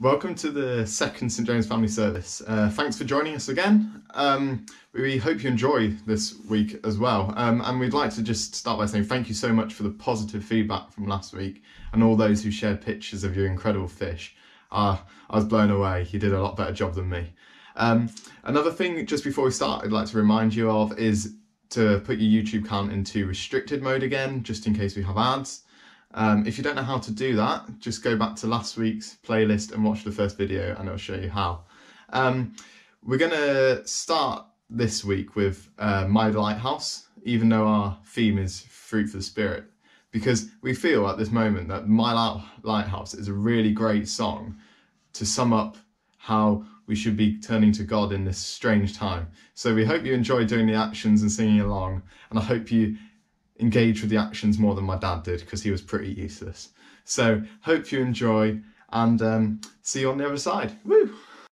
Welcome to the second St James Family Service. Uh, thanks for joining us again. Um, we hope you enjoy this week as well. Um, and we'd like to just start by saying thank you so much for the positive feedback from last week and all those who shared pictures of your incredible fish. Uh, I was blown away. You did a lot better job than me. Um, another thing, just before we start, I'd like to remind you of is to put your YouTube account into restricted mode again, just in case we have ads. Um, if you don't know how to do that, just go back to last week's playlist and watch the first video and it'll show you how. Um, we're going to start this week with uh, My Lighthouse, even though our theme is Fruit for the Spirit, because we feel at this moment that My Lighthouse is a really great song to sum up how we should be turning to God in this strange time. So we hope you enjoy doing the actions and singing along, and I hope you engage with the actions more than my dad did because he was pretty useless. So hope you enjoy and um, see you on the other side. Woo!